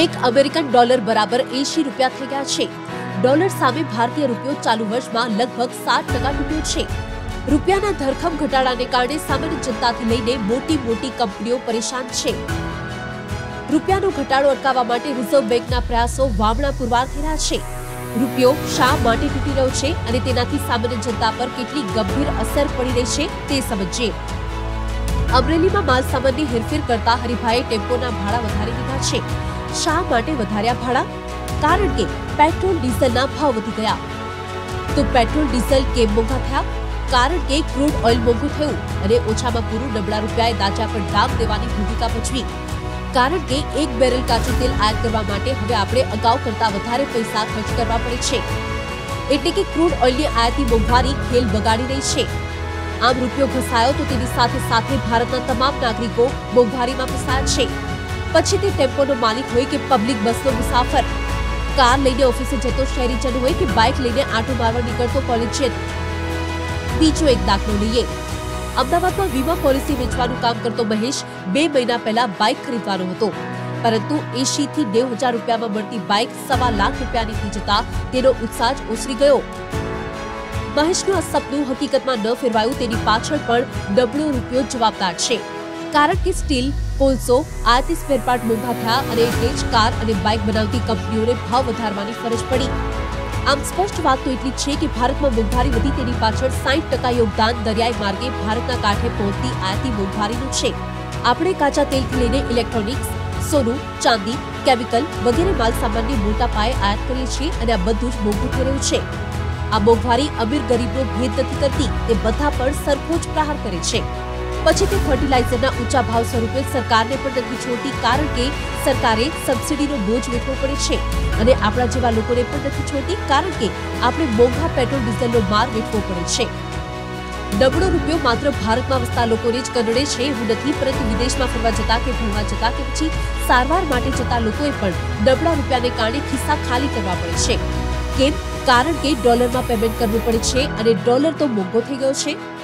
એક American dollar બરાબર એંશી રૂપિયા થઈ ગયા છે. ડોલર સામે ભારતીય રૂપિયો ચાલુ વર્ષમાં લગભગ સાત ટકા તૂટ્યો છે. રૂપિયાના ધરખમ ઘટાડાને કારણે સામાન્ય જનતાથી લઈને મોટી મોટી કંપનીઓ પરેશાન છે. રૂપિયાનો ઘટાડો અટકાવવા માટે રિઝર્વ બેંકના પ્રયાસો વામણા પુરવાર થઈ રહ્યા છે. રૂપિયો શા માટે તૂટી રહ્યો છે અને તેનાથી સામાન્ય જનતા પર કેટલી ગંભીર અસર પડી રહી છે તે સમજીએ. અમરેલીમાં માલ સામાનની હેરફેર કરતા હરિભાઈએ ટેમ્પોના ભાડા વધારી દીધા છે. શા માટે વધાર્યા ભાડા? કારણ કે પેટ્રોલ ડીઝલના ભાવ વધી ગયા. તો પેટ્રોલ ડીઝલ કેમ મોંઘા થયા? કારણ કે ક્રૂડ ઓઇલ મોંઘું થયું અને ઓછામાં પૂરું નબળા રૂપિયાએ દાચા પર દામ દેવાની ભૂમિકા ભજવી. કારણ કે એક બેરલ કાચું તેલ આયાત કરવા માટે હવે આપણે અગાઉ કરતા વધારે પૈસા ખર્ચ કરવા પડે છે. એટલે કે ક્રૂડ ઓઇલની આયાતી મોંઘવારી ખેલ બગાડી રહી છે. આમ રૂપિયો ઘસાયો તો તેની સાથે સાથે ભારતના તમામ નાગરિકો મોંઘવારીમાં ફસાયા છે. પછી તે ટેમ્પોનો માલિક હોય કે પબ્લિક બસનો મુસાફર. કાર લઈને ઓફિસે જતો શહેરીજન હોય કે બાઇક લઈને આટો મારવા નીકળતો કોલેજિયન બીજો એક દાખલો લઈએ. અમદાવાદમાં વીમા પોલિસી વેચવાનું કામ કરતો મહેશ બે મહિના પહેલા બાઇક ખરીદવાનો હતો. પરંતુ એસી થી નેવ હજાર રૂપિયામાં મળતી બાઇક સવા લાખ રૂપિયાની થઈ જતા તેનો ઉત્સાહ જ ઓસરી ગયો. મહેશનું આ સપનું હકીકતમાં ન ફેરવાયું તેની પાછળ પણ નબળો રૂપિયો જવાબદાર છે. કારણ કે સ્ટીલ કોલસો આયાતી સ્પેરપાર્ટ મોંઘા થયા અને એટલે જ કાર અને બાઇક બનાવતી કંપનીઓને ભાવ વધારવાની ફરજ પડી. આમ સ્પષ્ટ વાત તો એટલી છે કે ભારતમાં મોંઘવારી વધી તેની પાછળ સાઈઠ ટકા યોગદાન દરિયાઈ માર્ગે ભારતના કાંઠે પહોંચતી આયાતી મોંઘવારીનું છે. આપણે કાચા તેલથી લઈને ઇલેક્ટ્રોનિક્સ, સોનું, ચાંદી, કેમિકલ વગેરે માલ સામાનની મોટા પાયે આયાત કરીએ છીએ અને આ બધું જ મોંઘું કર્યું છે. આ મોંઘવારી અમીર ગરીબનો ભેદ નથી કરતી, તે બધા પર સરખો જ પ્રહાર કરે છે. પછી તે ફર્ટિલાઇઝરના ઊંચા ભાવ સ્વરૂપે સરકારને પણ નથી છોડતી કારણ કે સરકારે સબસિડીનો બોજ વેઠવો પડે છે. અને આપણા જેવા લોકોને પણ નથી છોડતી કારણ કે આપણે મોંઘા પેટ્રોલ, ડીઝલનો માર વેઠવો પડે છે. નબળો રૂપિયો માત્ર ભારતમાં વસતા લોકોને જ કરડે છે. એવું નથી, પરંતુ વિદેશમાં ફરવા જતા કે ભણવા જતા કે પછી સારવાર માટે જતા લોકોએ પણ નબળા રૂપિયાને કારણે ખિસ્સા ખાલી કરવા પડે છે. કેમ? કારણ કે ડોલરમાં પેમેન્ટ કરવું પડે છે અને ડોલર તો મોંઘો થઈ ગયો છે.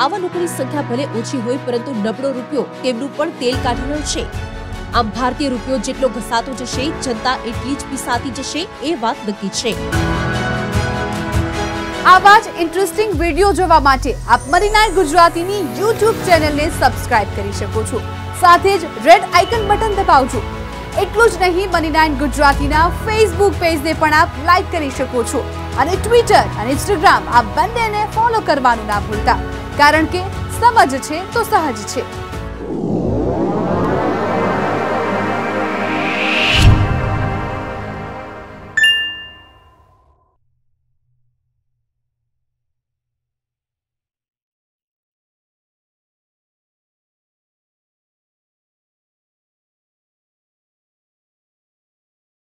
આવા લોકોની સંખ્યા ભલે ઓછી હોય, પરંતુ નબળો રૂપિયો તેમનું પણ તેલ કાઢી રહ્યો છે. આમ ભારતીય રૂપિયો જેટલો ઘસાતો જશે, જનતા એટલી જ પીસાતી જશે, એ વાત નક્કી છે. આવા જ ઇન્ટરેસ્ટિંગ વીડિયો જોવા માટે આપ મની ગુજરાતીની યુટ્યુબ ચેનલને સબસ્ક્રાઇબ કરી શકો છો. સાથે જ રેડ આઇકન બટન દબાવજો. એટલું જ નહીં મની નાઇન ગુજરાતીના ફેસબુક પેજને પણ આપ લાઇક કરી શકો છો. અને ટ્વિટર અને ઇન્સ્ટાગ્રામ આ બંનેને ફોલો કરવાનું ના ભૂલતા. કારણ કે સમજ છે તો સહજ છે.